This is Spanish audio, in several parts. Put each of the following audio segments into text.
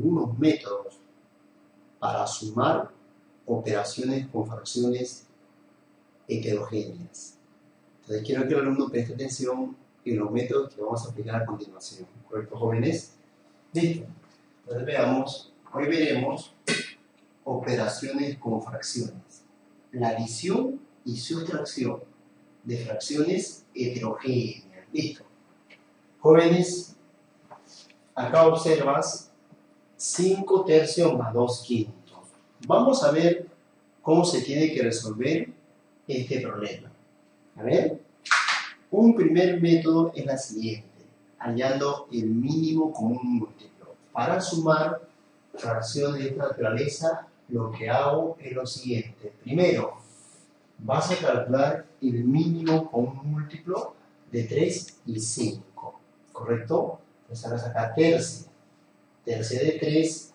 algunos métodos para sumar operaciones con fracciones heterogéneas. Entonces quiero que el alumno preste atención en los métodos que vamos a aplicar a continuación. ¿Correcto, jóvenes? Listo. Entonces veamos, hoy veremos operaciones con fracciones. La adición y sustracción de fracciones heterogéneas. Listo. Jóvenes, acá observas 5 tercios más 2 quintos. Vamos a ver cómo se tiene que resolver este problema. A ver, un primer método es la siguiente, hallando el mínimo común múltiplo. Para sumar fracciones de esta naturaleza, lo que hago es lo siguiente. Primero, vas a calcular el mínimo común múltiplo de 3 y 5, ¿correcto? Entonces ahora sacar tercia. Tercia de 3,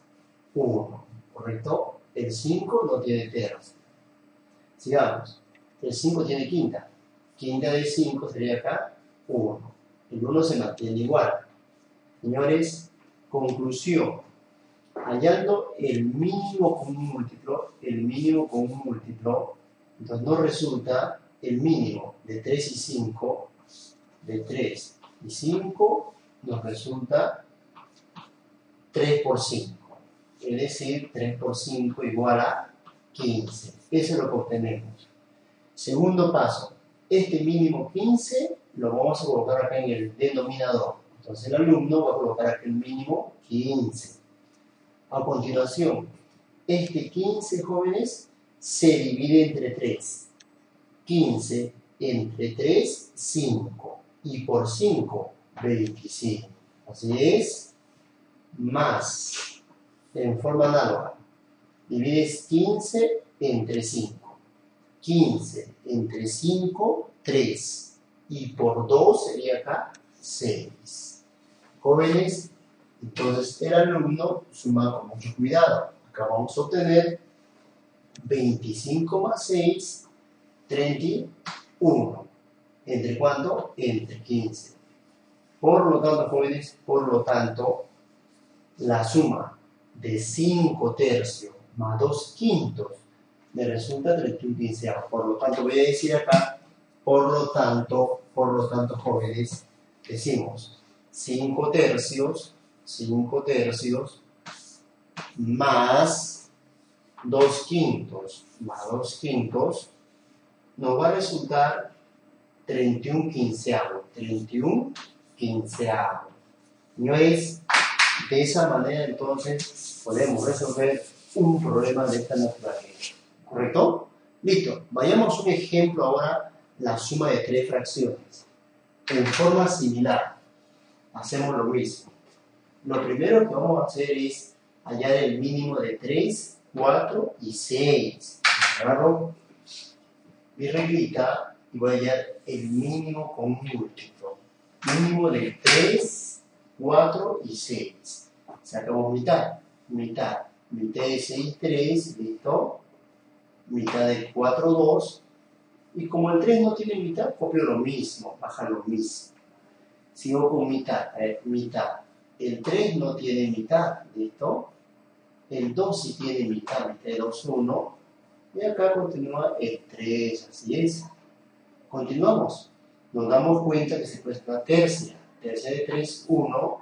1, ¿correcto? El 5 no tiene tercia. Sigamos. El 5 tiene quinta. Quinta de 5 sería acá 1. El 1 se mantiene igual. Señores, conclusión. Hallando el mínimo común múltiplo, el mínimo común múltiplo, entonces nos resulta el mínimo de 3 y 5, de 3 y 5 nos resulta 3 por 5. Es decir, 3 por 5 igual a 15. Eso es lo que obtenemos. Segundo paso, este mínimo 15 lo vamos a colocar acá en el denominador. Entonces el alumno va a colocar aquí el mínimo 15. A continuación, este 15 jóvenes se divide entre 3. 15 entre 3, 5. Y por 5, 25. Así es, más, en forma análoga, divides 15 entre 5. 15 entre 5, 3. Y por 2 sería acá 6. Jóvenes, entonces el alumno suma con mucho cuidado. Acá vamos a obtener 25 más 6, 31. ¿Entre cuánto? Entre 15. Por lo tanto, jóvenes, por lo tanto, la suma de 5 tercios más 2 quintos me resulta 31 quinceavos. Por lo tanto, voy a decir acá, por lo tanto, por lo tanto, jóvenes, decimos 5 tercios, 5 tercios, más 2 quintos, más 2 quintos, nos va a resultar 31 quinceavos, 31 quinceavos. No es de esa manera entonces podemos resolver un problema de esta naturaleza. ¿Correcto? Listo. Vayamos a un ejemplo ahora, la suma de tres fracciones. En forma similar, hacemos lo mismo. Lo primero que vamos a hacer es hallar el mínimo de 3, 4 y 6. Agarro mi reglita y voy a hallar el mínimo con un múltiplo. Mínimo de 3, 4 y 6. Sacamos mitad, mitad. Mitad de 6, 3, listo mitad de 4, 2. Y como el 3 no tiene mitad, copio lo mismo, baja lo mismo. Sigo con mitad, mitad. El 3 no tiene mitad, ¿listo? El 2 sí tiene mitad, mitad de 2, 1. Y acá continúa el 3, así es. Continuamos. Nos damos cuenta que se puede una tercia. Tercia de 3, 1.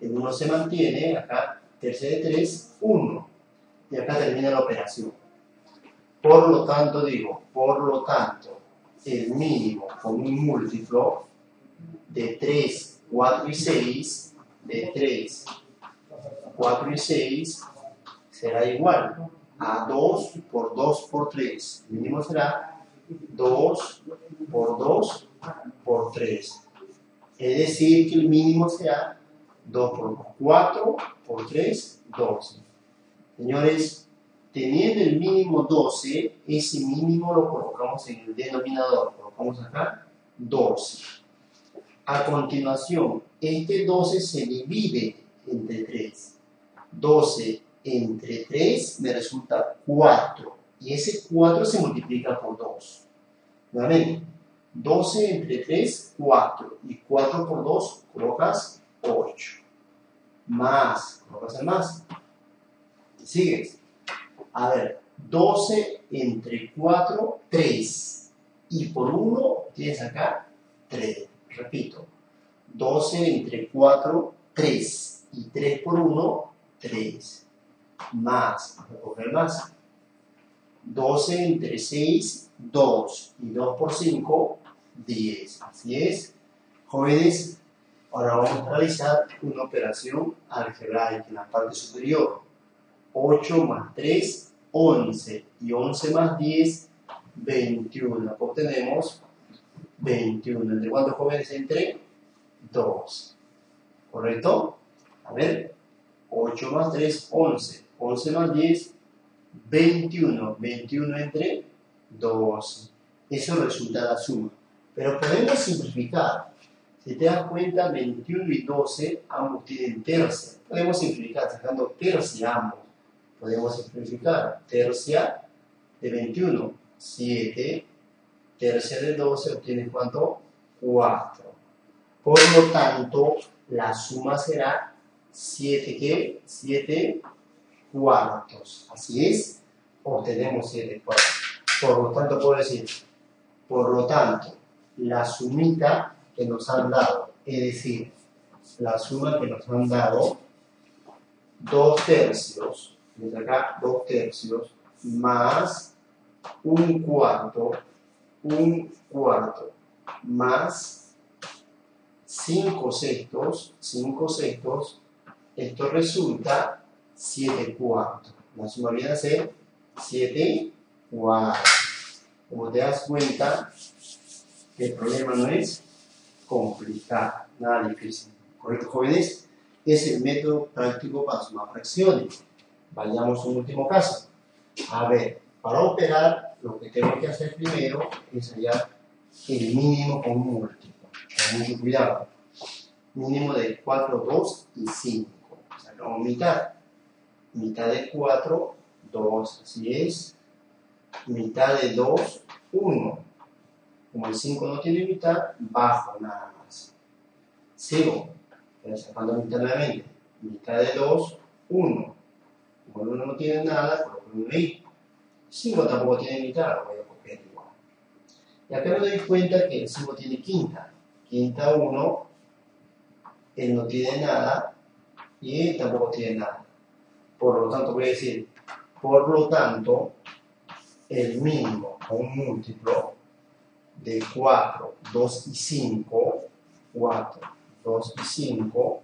El 1 se mantiene, acá tercia de 3, 1. Y acá termina la operación. Por lo tanto, digo, por lo tanto, el mínimo con un múltiplo de 3, 4 y 6, de 3, 4 y 6, será igual a 2 por 2 por 3. El mínimo será 2 por 2 por 3. Es decir, que el mínimo será 2 por 4 por 3, 12. Señores, teniendo el mínimo 12, ese mínimo lo colocamos en el denominador, colocamos acá 12. A continuación, este 12 se divide entre 3. 12 entre 3 me resulta 4. Y ese 4 se multiplica por 2. Nuevamente, 12 entre 3, 4. Y 4 por 2 colocas 8. más, ¿cómo va a ser más? ¿Sigues? A ver, 12 entre 4, 3. Y por 1 tienes acá 3. Repito, 12 entre 4, 3. Y 3 por 1, 3. Más, vamos a coger más. 12 entre 6, 2. Y 2 por 5, 10. Así es. Jóvenes, ahora vamos a realizar una operación algebraica en la parte superior. 8 más 3, 11. Y 11 más 10, 21. Acá obtenemos 21. ¿Entre cuántos jóvenes? Entre 2. ¿Correcto? A ver. 8 más 3, 11. 11 más 10, 21. 21 entre 2. Eso resulta la suma. Pero podemos simplificar. Si te das cuenta, 21 y 12 ambos tienen tercia. Podemos simplificar sacando tercia ambos. Podemos simplificar. Tercia de 21, 7. Tercia de 12 obtienes cuánto? 4. Por lo tanto, la suma será 7 ¿qué? 7 cuartos. Así es, obtenemos 7 cuartos. Por lo tanto, puedo decir, por lo tanto, la sumita que nos han dado, es decir, la suma que nos han dado, 2 tercios, desde acá 2 tercios, más un cuarto, un cuarto, más 5 sextos, 5 sextos, esto resulta 7 cuartos. La suma viene a ser 7 cuartos. Como te das cuenta, el problema no es complicado, nada difícil. ¿Correcto, jóvenes? Es el método práctico para sumar fracciones. Vayamos a un último caso. A ver, para operar, lo que tengo que hacer primero es hallar el mínimo con un múltiplo. Con mucho cuidado. Mínimo de 4, 2 y 5. Sacamos mitad. Mitad de 4, 2, así es. Mitad de 2, 1. Como el 5 no tiene mitad, bajo nada más. Sigo. Sacando mitad nuevamente. Mitad de 2, 1. Como el 1 no tiene nada, coloco el 1 ahí. 5 tampoco tiene mitad, lo voy a coger igual. Y acá me doy cuenta que el 5 tiene quinta. Quinta 1, él no tiene nada y él tampoco tiene nada. Por lo tanto, voy a decir, por lo tanto, el mínimo o un múltiplo de 4, 2 y 5, 4, 2 y 5,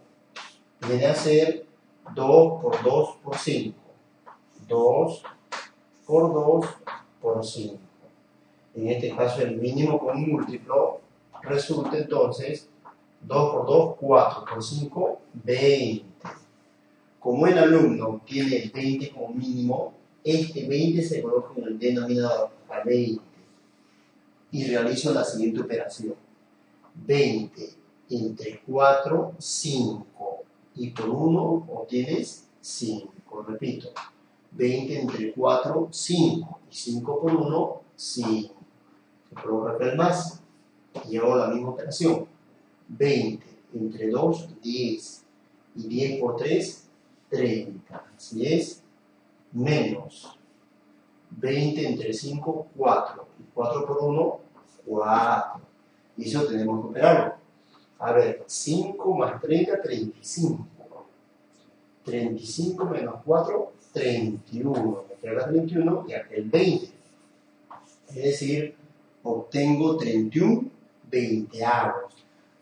viene a ser 2 por 2 por 5. 2 por 2 por 5. En este caso, el mínimo con múltiplo resulta entonces 2 por 2, 4 por 5, 20. Como el alumno tiene 20 como mínimo, este 20 se coloca en el denominador a 20 y realizo la siguiente operación. 20 entre 4, 5 y por 1 obtienes 5. Repito, 20 entre 4, 5 y 5 por 1, 5. Se coloca el más y hago la misma operación. 20 entre 2, 10 y 10 por 3, 30. Así es, menos 20 entre 5, 4. Y 4 por 1, 4. Y eso tenemos que operarlo. A ver, 5 más 30, 35. 35 menos 4, 31. Me queda 31 y aquel 20. Es decir, obtengo 31 veinteavos.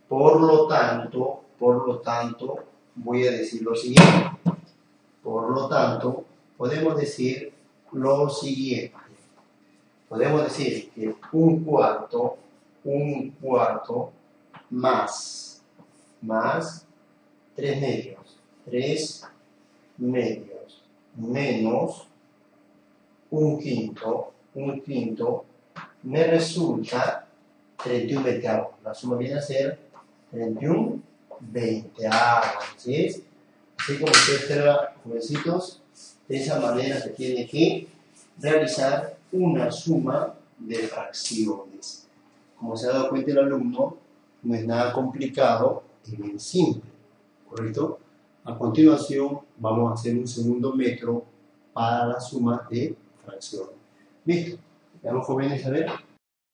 Por lo tanto, por lo tanto, voy a decir lo siguiente. Por lo tanto, podemos decir lo siguiente. Podemos decir que un cuarto, un cuarto más, más tres medios, tres medios, menos un quinto, un quinto, me resulta 31 veinteavos. La suma viene a ser 31 veinteavos. ¿sí es? Así como ustedes observa, jovencitos, de esa manera se tiene que realizar una suma de fracciones. Como se ha dado cuenta el alumno, no es nada complicado, es bien simple, ¿correcto? A continuación, vamos a hacer un segundo metro para la suma de fracciones. ¿Listo? Ya los jóvenes, a ver.